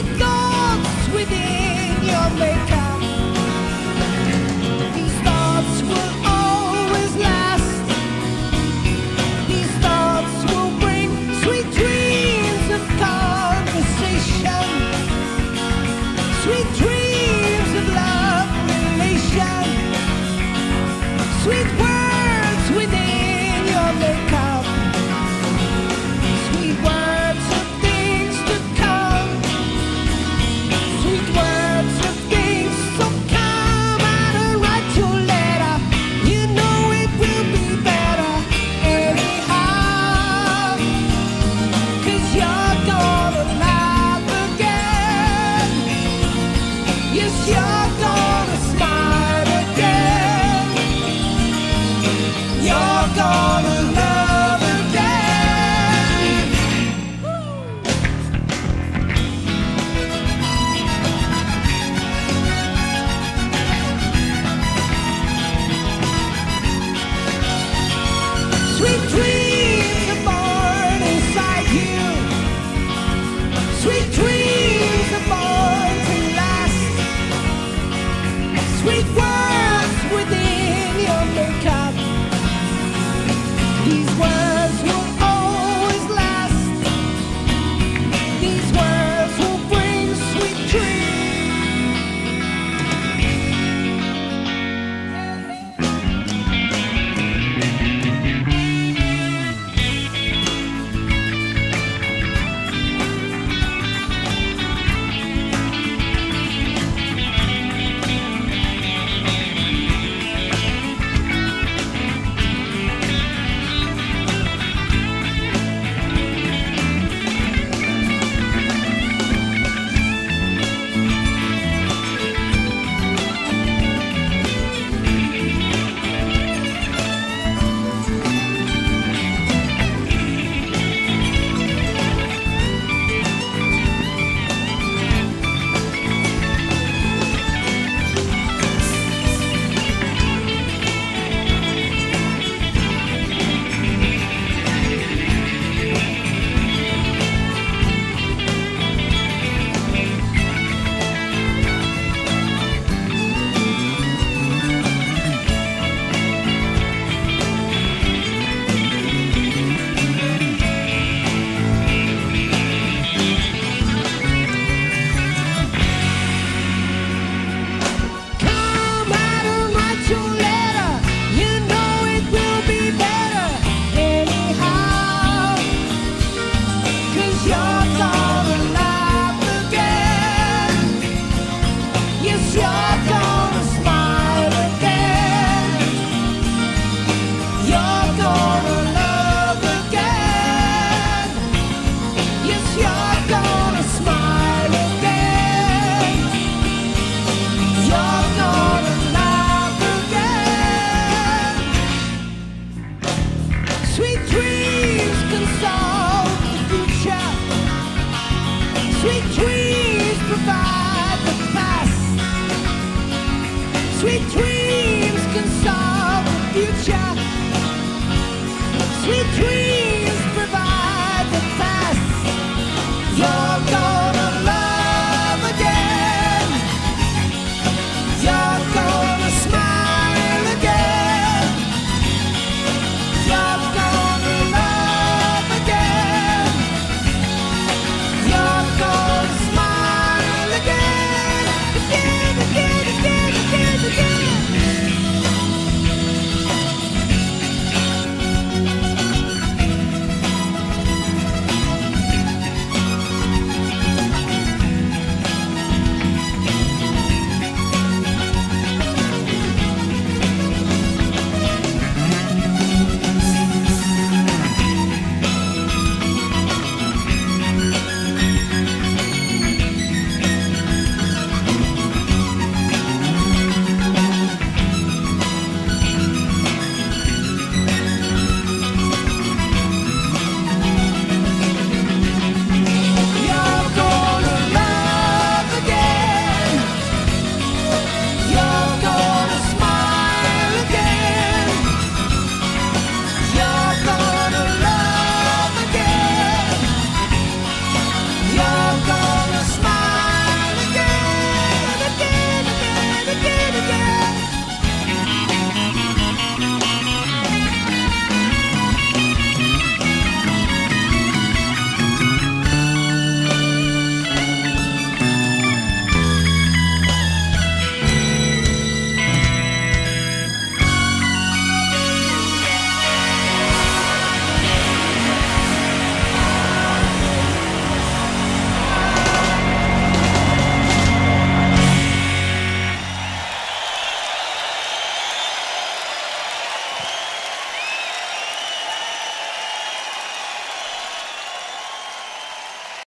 Thoughts within your makeup. These thoughts will